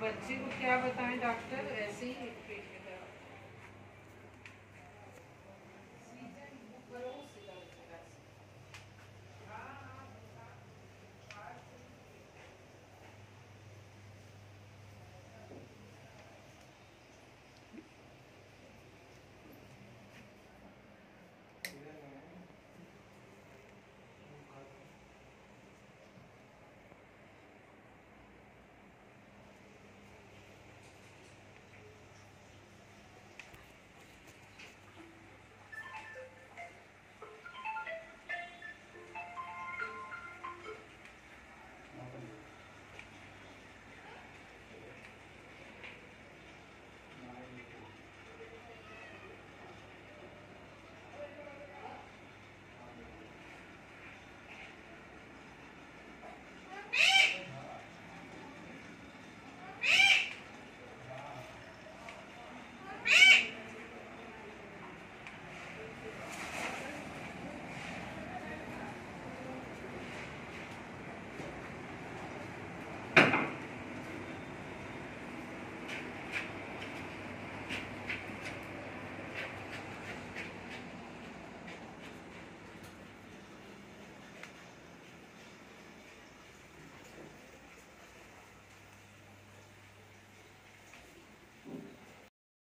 बच्चे को क्या बताएँ डॉक्टर? ऐसे ही